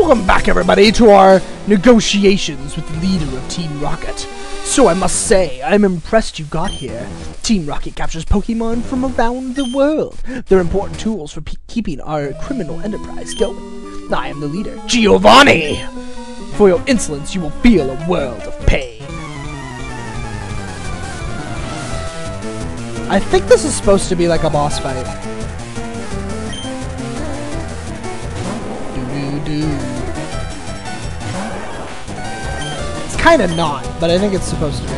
Welcome back, everybody, to our negotiations with the leader of Team Rocket. So I must say, I'm impressed you got here. Team Rocket captures Pokemon from around the world. They're important tools for keeping our criminal enterprise going. I am the leader, Giovanni! For your insolence, you will feel a world of pain. I think this is supposed to be like a boss fight. Doo-doo-doo. Kind of not, but I think it's supposed to be.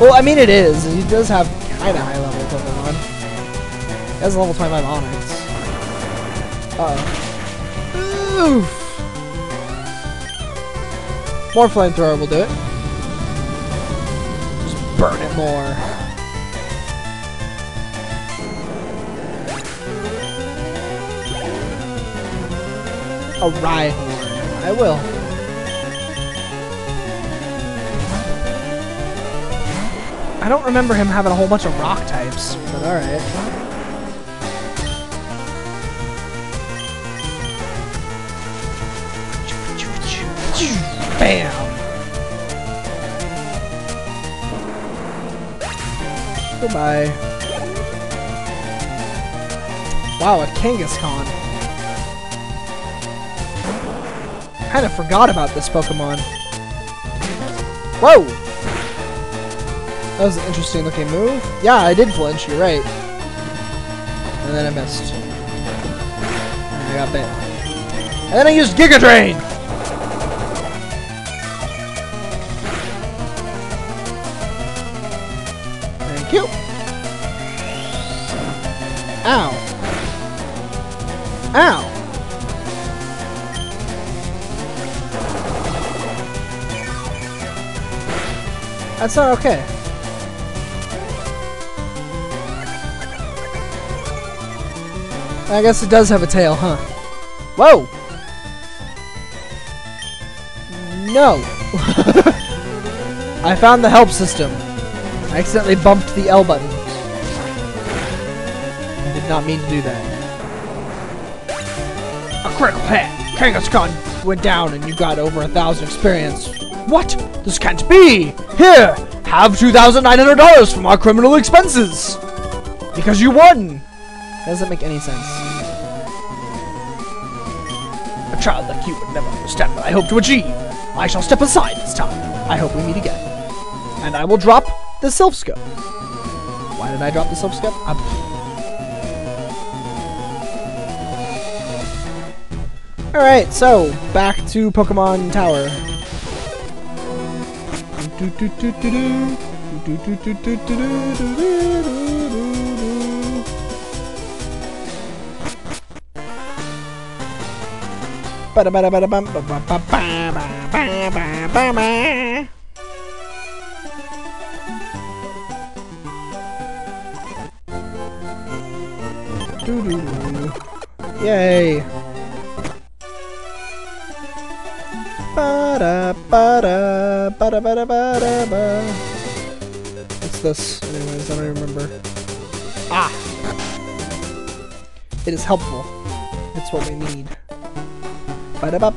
Well, I mean it is. He does have kind of high level Pokemon. He has a level 25 Onix. Uh-oh. Oof. More flamethrower will do it. Just burn it more. A Rhyhorn. I will. I don't remember him having a whole bunch of rock types, but alright. Bam! Goodbye. Wow, a Kangaskhan. Kind of forgot about this Pokemon. Whoa! That was an interesting looking move. Yeah, I did flinch, you're right. And then I missed. And I got bit. And then I used Giga Drain! Thank you. Ow. Ow. That's not okay. I guess it does have a tail, huh? Whoa! No! I found the help system. I accidentally bumped the L button. I did not mean to do that. A critical hit! Kangaskhan went down and you got over a thousand experience. What? This can't be! Here! Have $2,900 from our criminal expenses! Because you won! Doesn't make any sense. Child like you would never understand what I hope to achieve. I shall step aside this time. I hope we meet again. And I will drop the Silph Scope. Why did I drop the Silph Scope? I'm Alright, so back to Pokemon Tower. Yay! Ba-da, ba-da, ba-da, ba-da, ba-da, ba. What's this? Anyways, I don't remember. Ah! It is helpful. It's what we need. Did I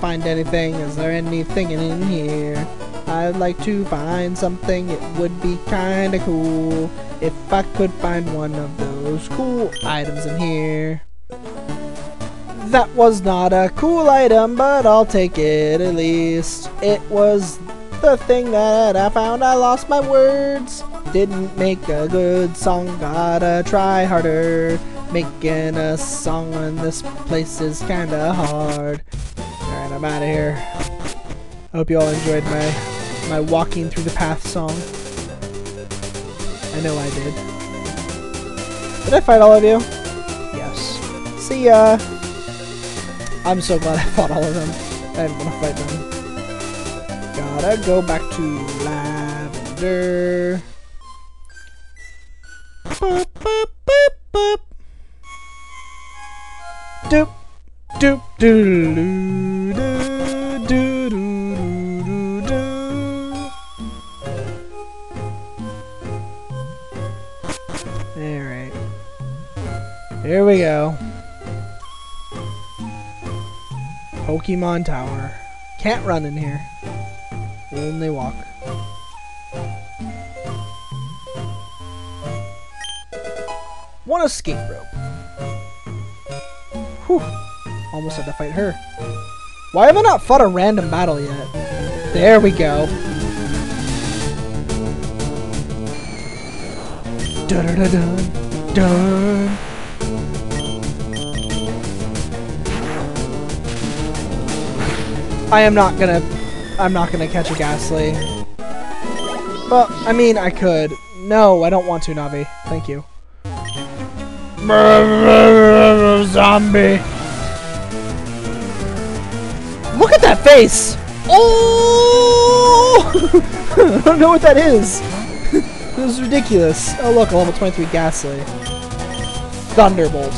find anything? Is there anything in here? I'd like to find something. It would be kinda cool if I could find one of those cool items in here. That was not a cool item, but I'll take it at least. It was the thing that I found. I lost my words. Didn't make a good song, gotta try harder. Making a song when this place is kinda hard. Alright, I'm out of here. I hope you all enjoyed my my walking through the path song. I know I did. Did I fight all of you? Yes. See ya! I'm so glad I fought all of them. I didn't want to fight them. Gotta go back to Lavender. Boop, boop, boop. Doop, doop, doo doo doo doo doo doo doo. Alright. Here we go. Pokemon Tower. Can't run in here. Only walk. One escape rope. Whew. Almost had to fight her. Why have I not fought a random battle yet? There we go. Dun dun dun dun. I am not gonna. I'm not gonna catch a Gastly. But I mean, I could. No, I don't want to, Navi. Thank you. Zombie. Look at that face! Oh! I don't know what that is. this is ridiculous. Oh look, a level 23 Gastly. Thunderbolt.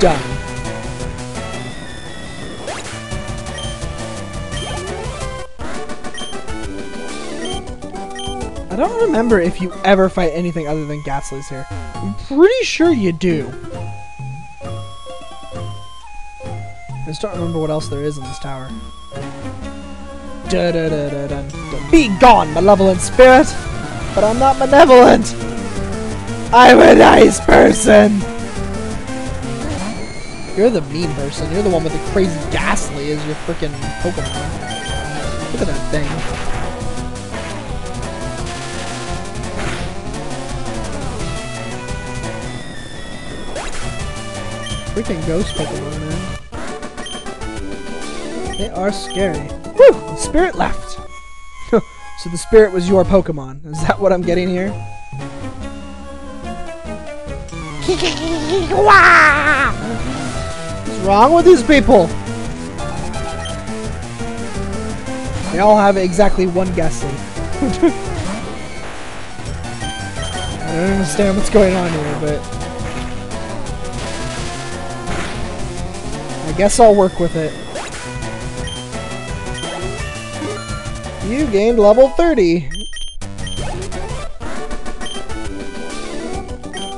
Done. I don't remember if you ever fight anything other than Gastlies here. I'm pretty sure you do. I just don't remember what else there is in this tower. Da -da -da. Be gone, malevolent spirit! But I'm not malevolent! I'm a nice person! You're the mean person. You're the one with the crazy gastly as your freaking Pokemon. Look at that thing. Freaking ghost Pokemon, man. They are scary. The spirit left! so the spirit was your Pokemon. Is that what I'm getting here? What's wrong with these people? They all have exactly one Gastly. I don't understand what's going on here, but... guess I'll work with it. You gained level 30.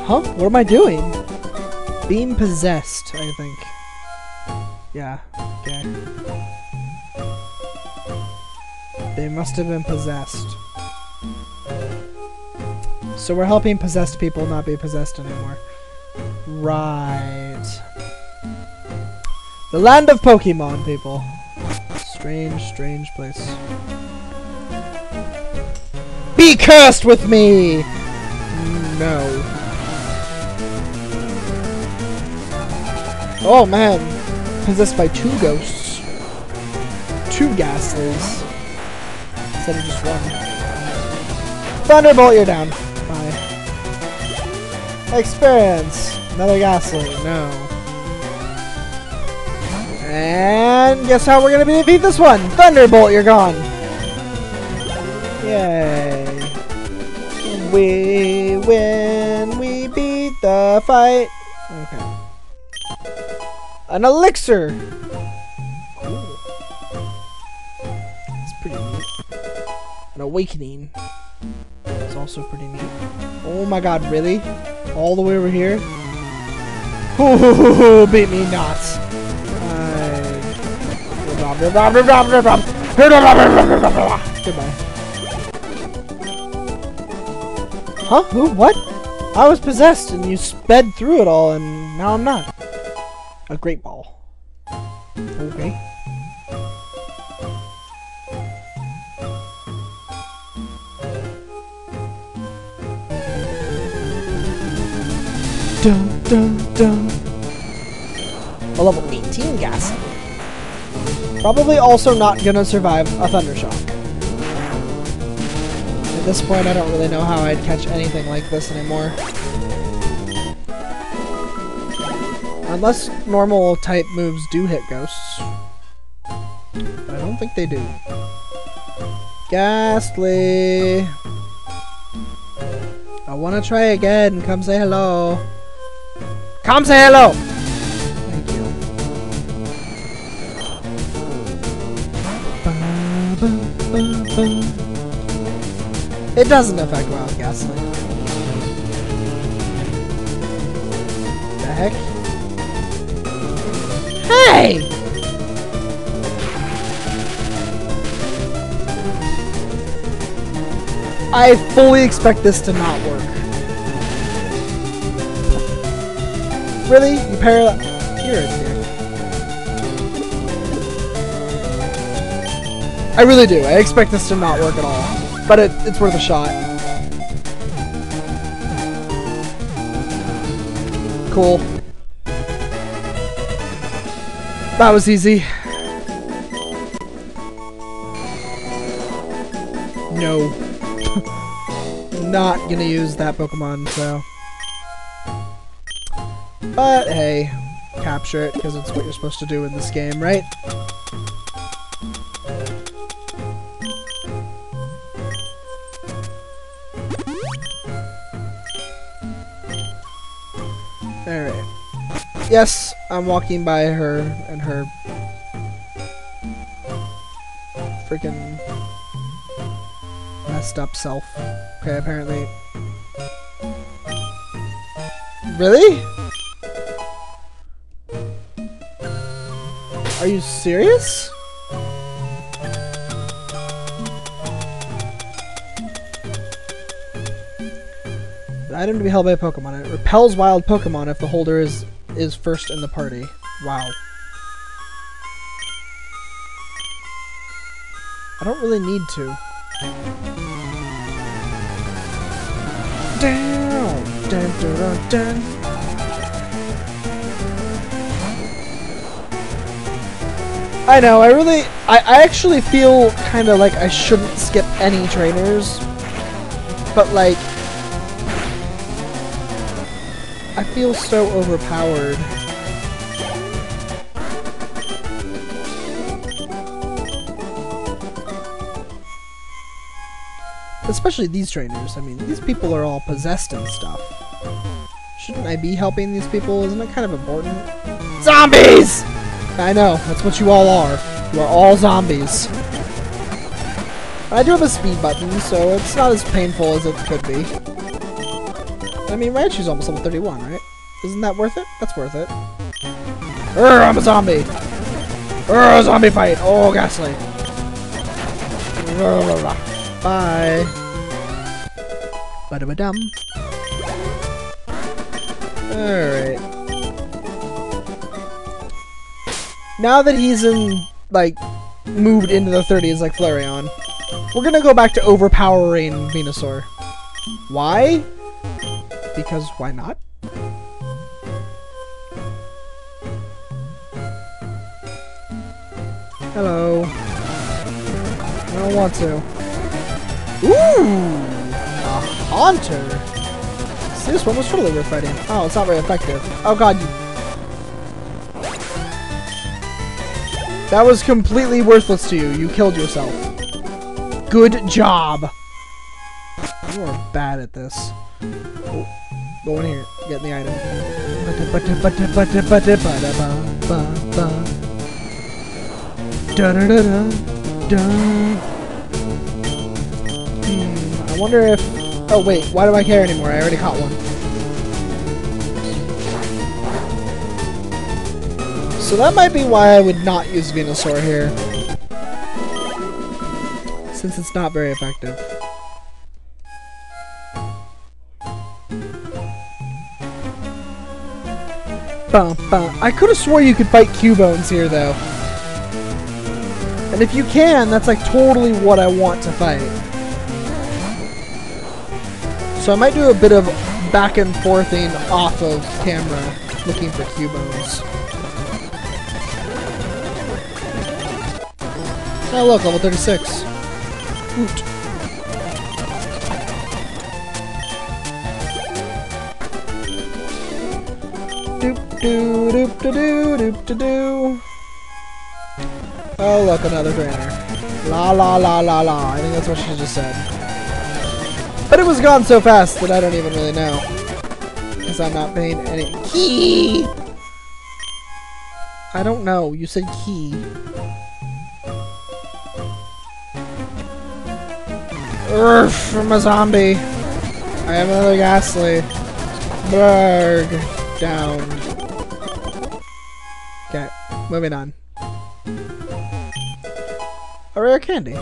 Huh? What am I doing? Being possessed, I think. Yeah, okay. They must have been possessed. So we're helping possessed people not be possessed anymore. Right. The land of Pokemon, people. Strange, strange place. Be cursed with me! No. Oh man, possessed by two ghosts. Two Gastlies. Instead of just one. Thunderbolt, you're down. Bye. Experience. Another Gastly. No. And guess how we're gonna defeat this one? Thunderbolt, you're gone. Yay. We win. We beat the fight. Okay. An elixir! It's pretty neat. An awakening. It's also pretty neat. Oh my god, really? All the way over here? Ooh, beat me nuts. Goodbye. Huh? Who? What? I was possessed and you sped through it all and now I'm not. A great ball. Okay. Dun dun dun. A level 18 gas. Probably also not gonna survive a thunder shock. At this point, I don't really know how I'd catch anything like this anymore. Unless normal type moves do hit ghosts. But I don't think they do. Gastly! I wanna try again. Come say hello. Come say hello! It doesn't affect Wild Gastly. The heck? Hey! I fully expect this to not work. Really? You that? You're a dick. I really do. I expect this to not work at all. But it, it's worth a shot. Cool. That was easy. No. Not gonna use that Pokemon, so. But hey, capture it, because it's what you're supposed to do in this game, right? Alright. Yes, I'm walking by her and her freaking messed up self. Okay, apparently. Really? Are you serious? Item to be held by a Pokemon. It repels wild Pokemon if the holder is is first in the party. Wow. I don't really need to. Down, dun, dun, dun. I know, I really, I, I actually feel kind of like I shouldn't skip any trainers, but like, I feel so overpowered. Especially these trainers. I mean, these people are all possessed and stuff. Shouldn't I be helping these people? Isn't it kind of important? Zombies! I know, that's what you all are. You are all zombies. I do have a speed button, so it's not as painful as it could be. I mean, Raichu's almost level 31, right? Isn't that worth it? That's worth it. Urgh, I'm a zombie! Urgh, zombie fight! Oh, gastly! Bye! Ba-da-ba-dum. Alright. Now that he's in, like, moved into the 30s like Flareon, we're gonna go back to overpowering Venusaur. Why? Because why not? Hello. I don't want to. Ooh! A Haunter! See, this one was totally worth fighting. Oh, it's not very effective. Oh god. That was completely worthless to you. You killed yourself. Good job! You are bad at this. Oh, go in here. Get the item. I wonder if. Oh wait, why do I care anymore? I already caught one. So that might be why I would not use Venusaur here. Since it's not very effective. I could have swore you could fight Cubones here, though. And if you can, that's like totally what I want to fight. So I might do a bit of back and forthing off of camera, looking for Cubones. Oh look, level 36. Woot. Doop doo doo doop doo doo. Oh look, another trainer. La la la la la. I think that's what she just said. But it was gone so fast that I don't even really know. Because I'm not paying any key. I don't know. You said key. Urgh, I'm a zombie. I am another gastly. Burg. down. Moving on. A rare candy.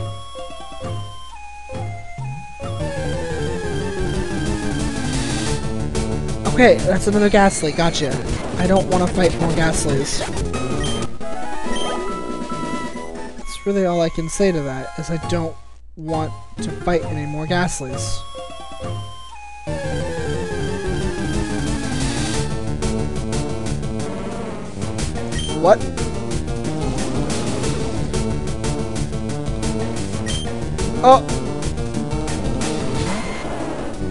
Okay, that's another Gastly. Gotcha. I don't want to fight more Gastlies. That's really all I can say to that, is I don't want to fight any more Gastlies. What? Oh!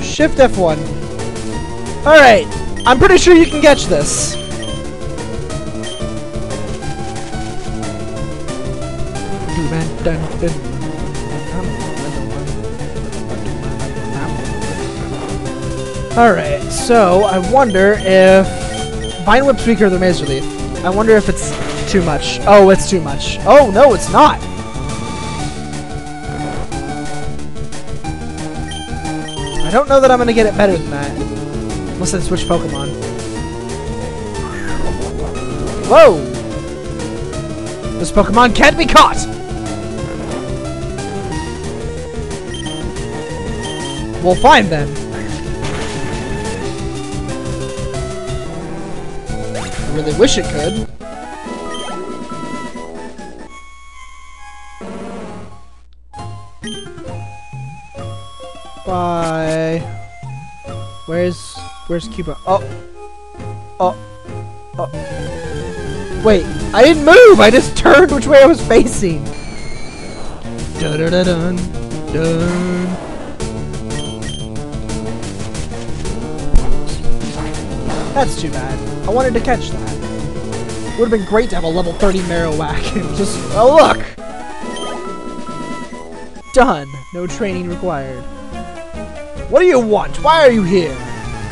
Shift F1. Alright, I'm pretty sure you can catch this. Alright, so I wonder if Vine Whip's weaker than Razor Leaf. I wonder if it's too much. Oh, it's too much. Oh, no, it's not. I don't know that I'm going to get it better than that. Unless I switch Pokemon. Whoa! This Pokemon can't be caught! Well, fine then. I really wish it could. Where's where's Cuba? Oh. Oh. Oh. Wait, I didn't move. I just turned which way I was facing. Dun dun dun dun. That's too bad. I wanted to catch that. Would have been great to have a level 30 Marowak just oh look. Done. No training required. What do you want? Why are you here?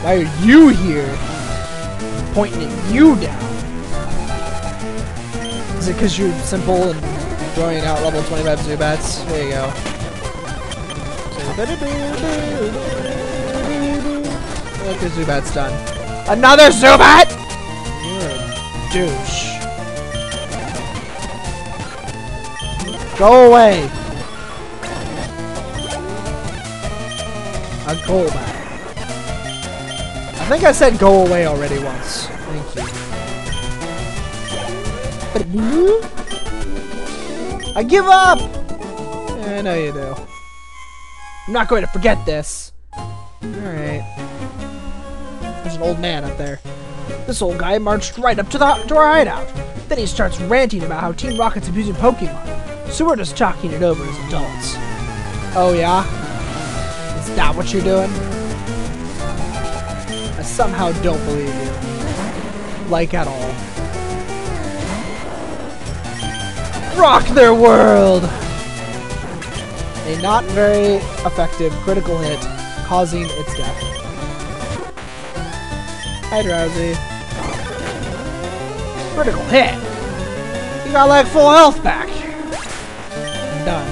Why are you here? Pointing at you down. Is it because you're simple and throwing out level 25 Zubats? There you go. Look, the Zubat's done. Another Zubat! You're a douche. Go away! A Golbat. I think I said go away already once. Thank you. I give up! I know you do. I'm not going to forget this. Alright. There's an old man up there. This old guy marched right up to, the, to our hideout. Then he starts ranting about how Team Rocket's abusing Pokemon. So we're just talking it over as adults. Oh yeah? Is that what you're doing? Somehow don't believe you. Like at all. Rock their world! A not very effective critical hit, causing its death. Hi, Drowzee. Critical hit! You got like full health back! Done.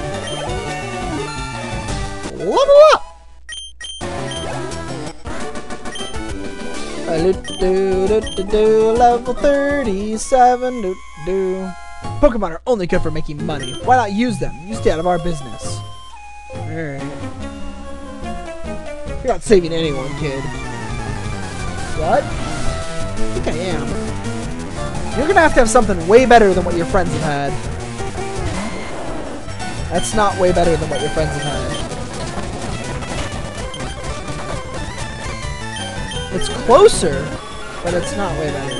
Level up! Do, do, do, do, level 37. Do, do. Pokemon are only good for making money. Why not use them? You stay out of our business. Alright. You're not saving anyone, kid. What? I think I am. You're gonna have to have something way better than what your friends have had. That's not way better than what your friends have had. It's closer, but it's not way better.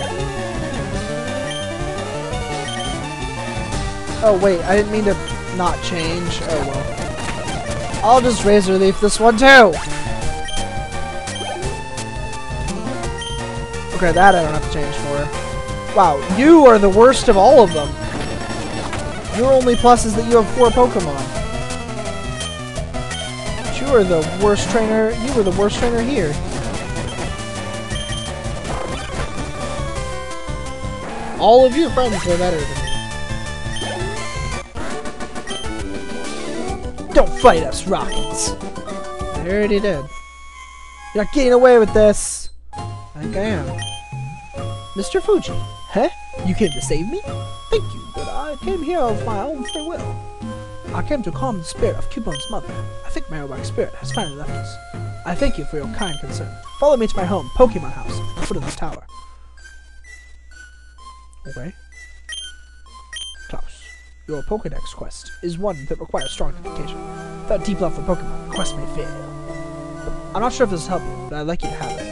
Oh wait, I didn't mean to not change. Oh well. I'll just Razor Leaf this one too! Okay, that I don't have to change for. Wow, you are the worst of all of them. Your only plus is that you have four Pokemon. But you are the worst trainer. You were the worst trainer here. All of your friends were better than me. Don't fight us, Rockets! I already did. You're not getting away with this! I think I am. Mr. Fuji. Huh? You came to save me? Thank you, but I came here of my own free will. I came to calm the spirit of Cubone's mother. I think Marowak's spirit has finally left us. I thank you for your kind concern. Follow me to my home, Pokemon House, at the foot of this tower. Okay. Klaus, your Pokedex quest is one that requires strong dedication. Without deep love for Pokemon, the quest may fail. I'm not sure if this will help you, but I'd like you to have it.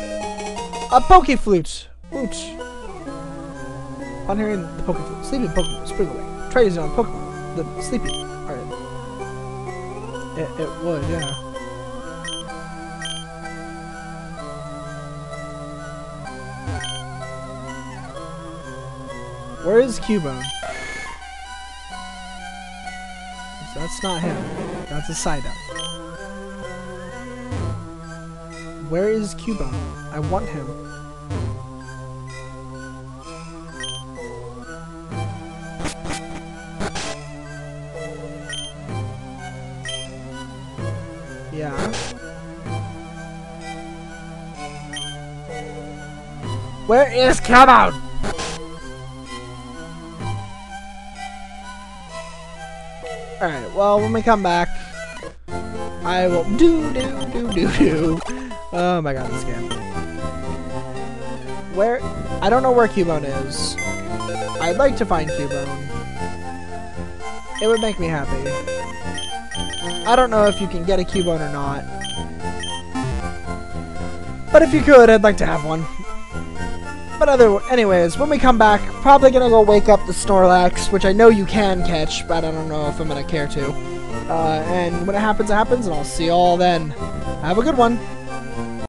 A Poke Flute! Flute. On hearing the Poke Flute, sleeping Pokemon spring away. Try using on Pokemon. The sleeping. Alright. It, it would, yeah. Where is Cubone? That's not him. That's a Psyduck. Where is Cubone? I want him. Yeah. Where is Cubone? Alright, well, when we come back, I will do, do, do, do, do. Oh my god, this game. Where? I don't know where Cubone is. I'd like to find Cubone. It would make me happy. I don't know if you can get a Cubone or not. But if you could, I'd like to have one. But other, anyways, when we come back, probably gonna go wake up the Snorlax, which I know you can catch, but I don't know if I'm gonna care to. Uh, and when it happens, it happens, and I'll see you all then. Have a good one.